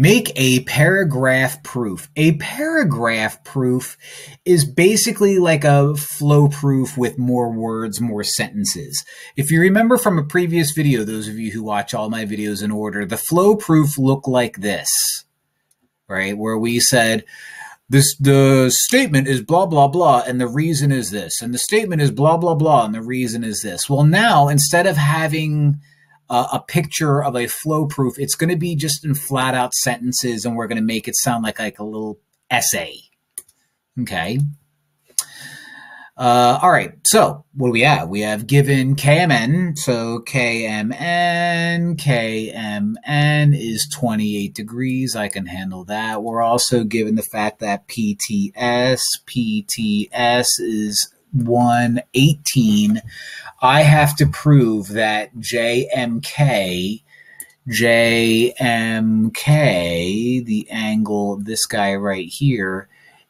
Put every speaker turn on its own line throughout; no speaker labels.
Make a paragraph proof. A paragraph proof is basically like a flow proof with more words, more sentences. If you remember from a previous video, those of you who watch all my videos in order, the flow proof looked like this, right? Where we said, this the statement is blah blah blah and the reason is this and the statement is blah blah blah and the reason is this well now instead of having uh, a picture of a flow proof it's going to be just in flat out sentences and we're going to make it sound like like a little essay okay uh, all right, so what do we have? We have given KMN, so KMN, KMN is 28 degrees. I can handle that. We're also given the fact that PTS, PTS is 118. I have to prove that JMK, JMK, the angle, this guy right here,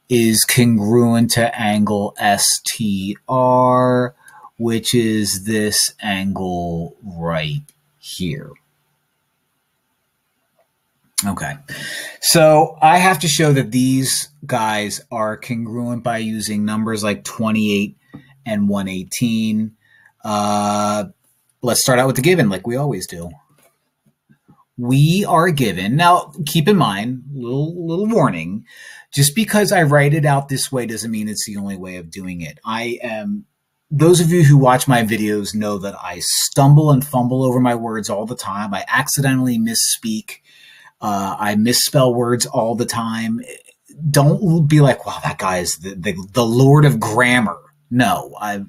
is congruent to angle STR, which is this angle right here. Okay, so I have to show that these guys are congruent by using numbers like 28 and 118. Uh, let's start out with the given, like we always do. We are given, now keep in mind, little, little warning, just because I write it out this way doesn't mean it's the only way of doing it. I am those of you who watch my videos know that I stumble and fumble over my words all the time. I accidentally misspeak. Uh, I misspell words all the time. Don't be like, wow, that guy is the, the, the Lord of grammar. No, I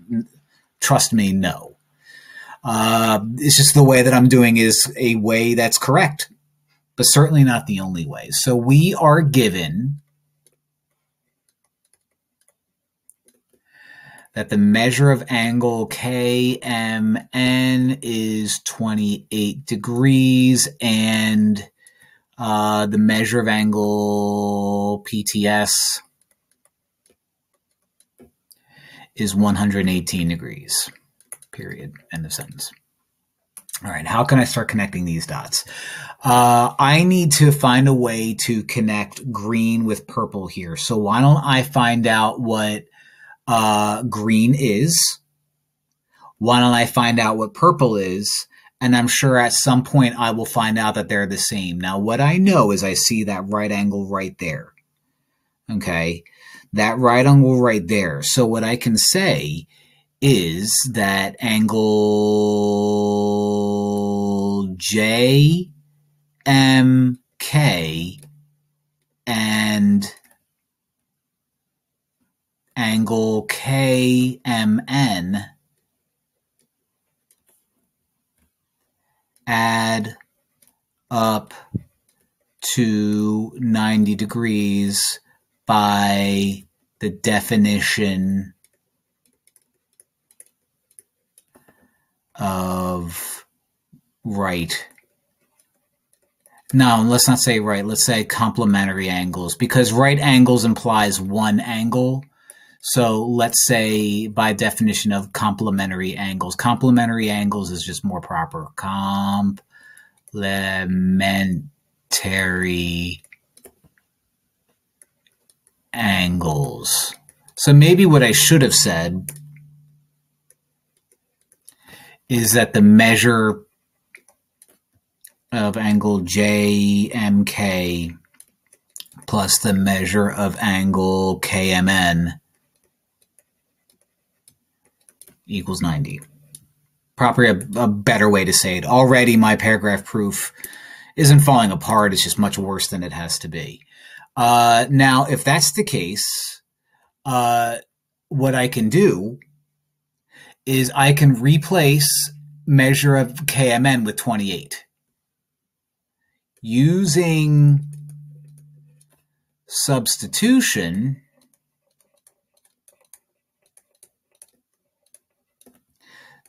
trust me, no. Uh, it's just the way that I'm doing is a way that's correct, but certainly not the only way. So we are given that the measure of angle KMN is 28 degrees and uh, the measure of angle PTS is 118 degrees. Period. End of sentence. All right, how can I start connecting these dots? Uh, I need to find a way to connect green with purple here. So why don't I find out what uh, green is. Why don't I find out what purple is? And I'm sure at some point I will find out that they're the same. Now, what I know is I see that right angle right there. Okay. That right angle right there. So what I can say is that angle J M K and angle KMN add up to 90 degrees by the definition of right. No, let's not say right. Let's say complementary angles because right angles implies one angle so let's say by definition of complementary angles, complementary angles is just more proper. Complementary angles. So maybe what I should have said is that the measure of angle JMK plus the measure of angle KMN equals 90. Probably a, a better way to say it. Already, my paragraph proof isn't falling apart. It's just much worse than it has to be. Uh, now, if that's the case, uh, what I can do is I can replace measure of KMN with 28. Using substitution,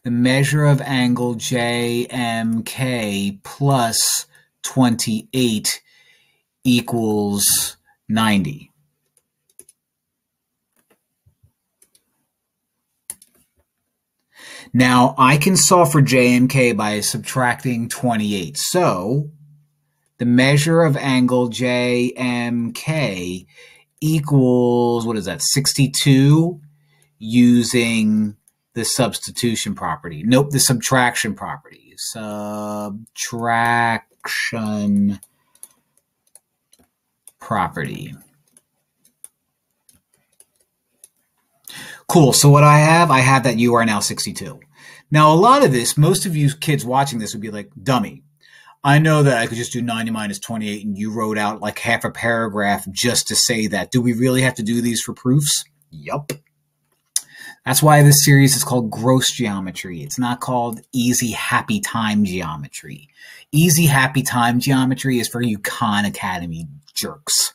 the measure of angle JMK plus 28 equals 90. Now I can solve for JMK by subtracting 28. So the measure of angle JMK equals, what is that, 62 using the substitution property. Nope, the subtraction property. Subtraction property. Cool. So what I have, I have that you are now 62. Now, a lot of this, most of you kids watching this would be like, dummy. I know that I could just do 90 minus 28 and you wrote out like half a paragraph just to say that. Do we really have to do these for proofs? Yup. That's why this series is called gross geometry. It's not called easy happy time geometry. Easy happy time geometry is for you Khan Academy jerks.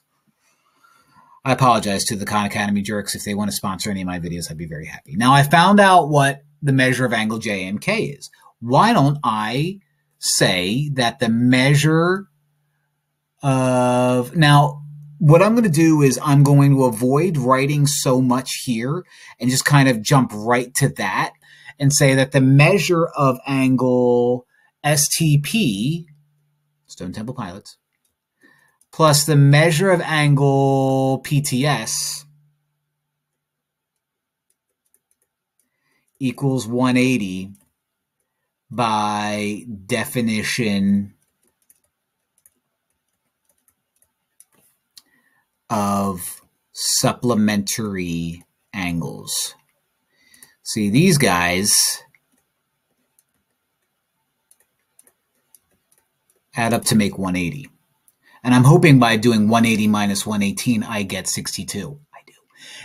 I apologize to the Khan Academy jerks. If they want to sponsor any of my videos, I'd be very happy. Now I found out what the measure of angle JMK is. Why don't I say that the measure of now what I'm going to do is I'm going to avoid writing so much here and just kind of jump right to that and say that the measure of angle STP, Stone Temple Pilots, plus the measure of angle PTS equals 180 by definition of supplementary angles. See, these guys add up to make 180. And I'm hoping by doing 180 minus 118, I get 62. I do.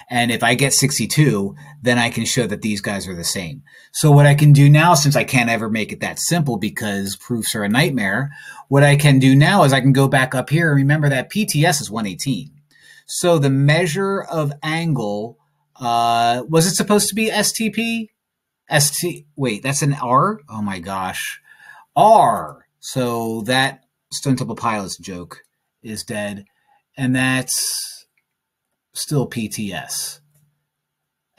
And if I get 62, then I can show that these guys are the same. So what I can do now, since I can't ever make it that simple because proofs are a nightmare, what I can do now is I can go back up here and remember that PTS is 118. So the measure of angle, uh, was it supposed to be STP? ST, wait, that's an R? Oh my gosh. R. So that Stone Temple Pilots joke is dead. And that's still PTS.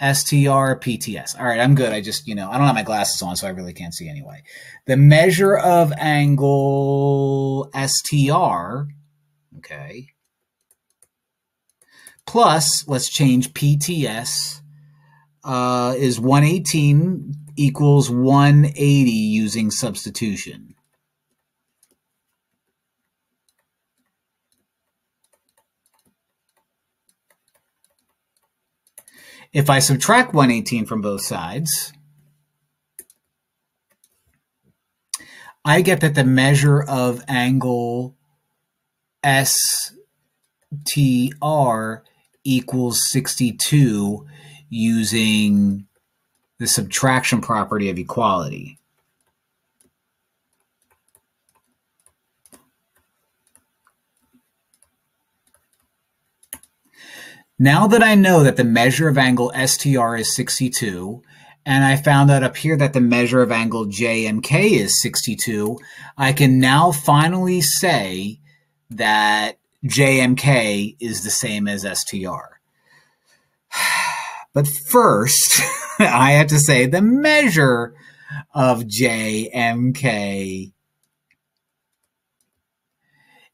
STR PTS. All right, I'm good. I just, you know, I don't have my glasses on, so I really can't see anyway. The measure of angle STR, okay, plus, let's change PTS, uh, is 118 equals 180 using substitution. If I subtract 118 from both sides, I get that the measure of angle STR equals 62 using the subtraction property of equality. Now that I know that the measure of angle STR is 62, and I found out up here that the measure of angle JMK is 62, I can now finally say that JMK is the same as STR. But first, I have to say the measure of JMK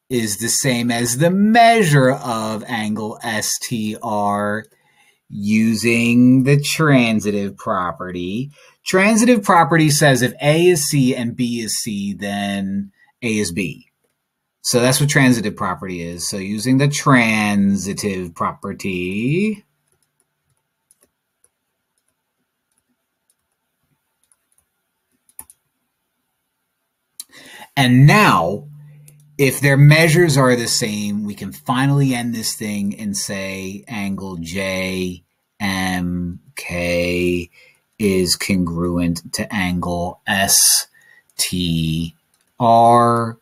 is the same as the measure of angle STR using the transitive property. Transitive property says if A is C and B is C, then A is B. So that's what transitive property is. So using the transitive property, and now if their measures are the same, we can finally end this thing and say angle J M K is congruent to angle S T R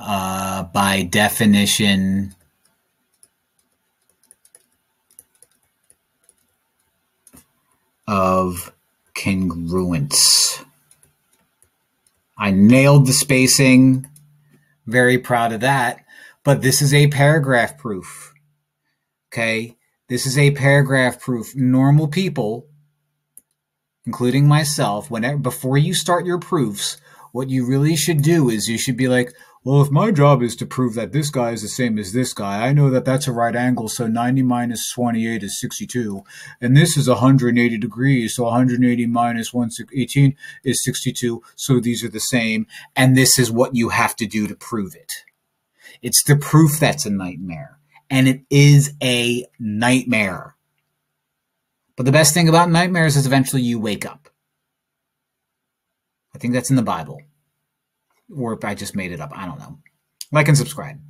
uh, by definition, of congruence. I nailed the spacing. Very proud of that. But this is a paragraph proof. Okay. This is a paragraph proof. Normal people, including myself, whenever before you start your proofs, What you really should do is you should be like, well, if my job is to prove that this guy is the same as this guy, I know that that's a right angle. So 90 minus 28 is 62. And this is 180 degrees. So 180 minus 118 is 62. So these are the same. And this is what you have to do to prove it. It's the proof that's a nightmare. And it is a nightmare. But the best thing about nightmares is eventually you wake up. I think that's in the Bible. Or if I just made it up. I don't know. Like and subscribe.